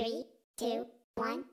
Three, two, one,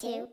two,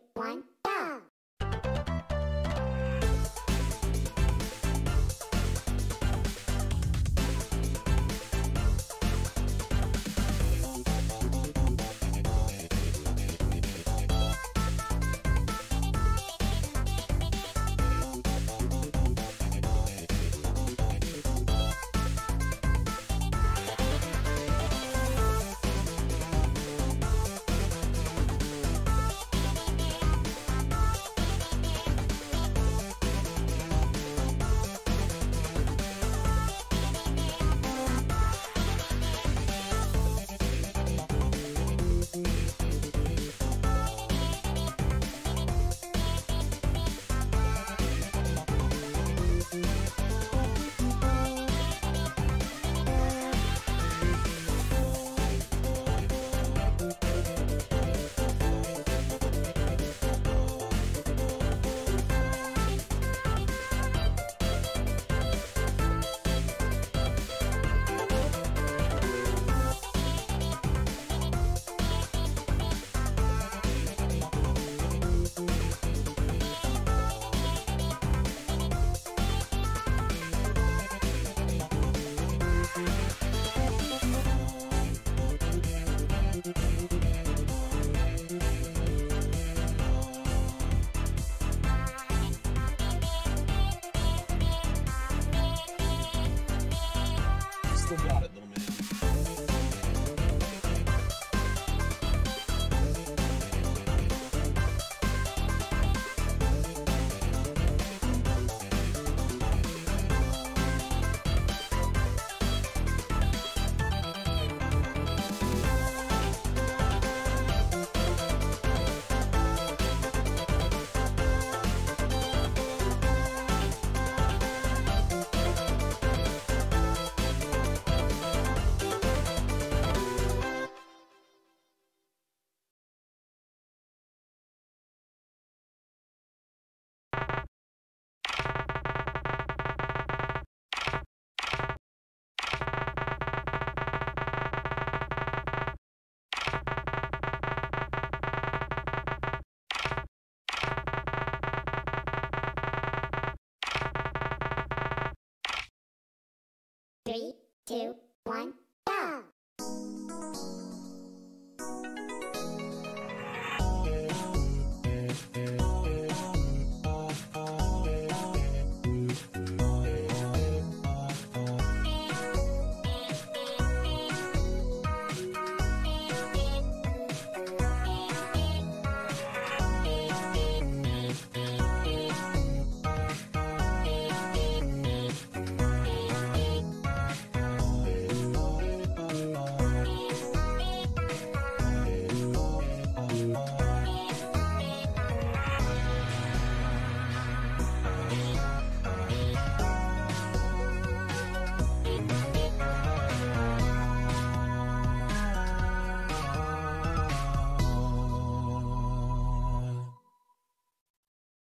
two,